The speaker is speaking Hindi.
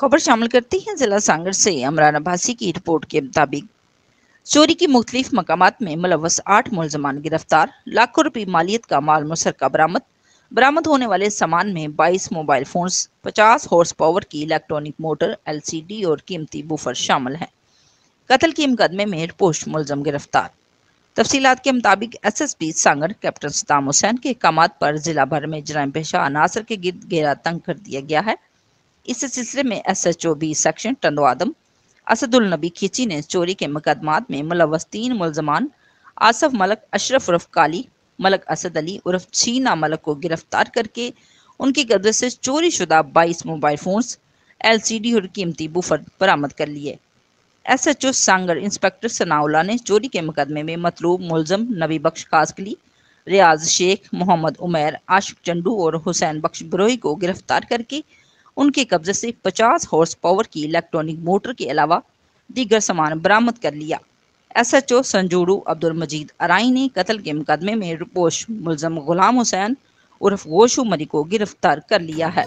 खबर शामिल करती हैं जिला सांगर से अमरान अब्बासी की रिपोर्ट के मुताबिक। चोरी की मुख्तलिफ़ मकाम में मुलवस आठ मुलजमान गिरफ़्तार, लाखों रुपये मालियत का माल मुसरका बरामद। बरामद होने वाले सामान में 22 मोबाइल फोन्स 50 हॉर्स पावर की इलेक्ट्रॉनिक मोटर, एलसीडी और कीमती बुफर शामिल हैं। कत्ल के मुकदमे में पोस्ट मुलजम गिरफ़्तार। तफसीत के मुताबिक S S P Sangar, captain Saddam Hussain के अहकाम पर जिला भर में जराम पेशा अनासर के गिरद घेरा तंग कर दिया गया है। इस सिलसिले में S H O B section टंदवादम Asadul Nabi Khinchi ने चोरी के मुकदमात में मुलवस तीन मुलजमान, आसफ मलक, अशरफ उर्फ़ काली, मलक असद अली उर्फ़ छीना मलक को गिरफ़्तार करके उनके कब्जे से चोरी शुदा बाईस मोबाइल फोन्स, एलसीडी और कीमती बुफर बरामद कर लिए। S H O Sangar inspector Sanaullah ने चोरी के मुकदमे में मतलूब मुलजम नबी बख्श कासकली, रियाज शेख मोहम्मद उमैर, आशिक चंडू और हुसैन बख्श बरोही को गिरफ़्तार करके उनके कब्जे से 50 हॉर्स पावर की इलेक्ट्रॉनिक मोटर के अलावा दीगर सामान बरामद कर लिया। एस एच ओ संजूड़ू अब्दुल मजीद अराई ने कत्ल के मुकदमे में रुपोश मुलजम गुलाम हुसैन उर्फ़ गोशु मरी को गिरफ़्तार कर लिया है।